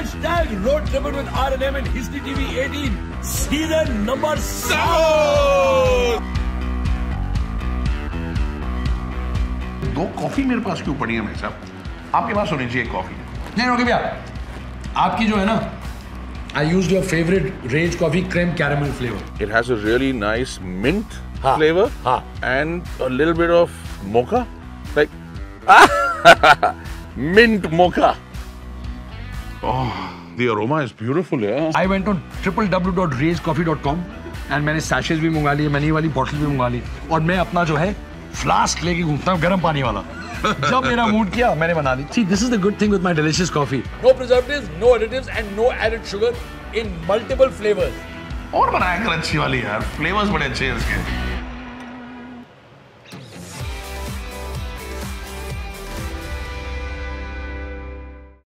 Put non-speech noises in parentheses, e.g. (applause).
Hashtag Road Tripping with RNM and History TV 18, season number 7. दो coffee मेरे पास क्यों पड़ी है हमेशा आपके पास होनी चाहिए कॉफी नहीं रोके भैया आपकी जो है ना I used your favorite Rage coffee cream caramel flavor. It has a really nice mint flavor and a little bit of mocha. Like, (laughs) mint mocha. Oh, the aroma is beautiful, yeah. Rage coffee dot com and मैंने सैशेज भी मंगा लिए मैंने ये वाली bottle भी मंगा ली और मैं अपना जो है फ्लास्क लेके घूमता हूँ गर्म पानी वाला। जब मेरा (laughs) मूड किया मैंने बना ली। See this is the good thing with my delicious coffee no preservatives no additives and no added sugar in multiple flavours और बनाया कर अच्छी वाली यार फ्लेवर्स बड़े अच्छे हैं इसके।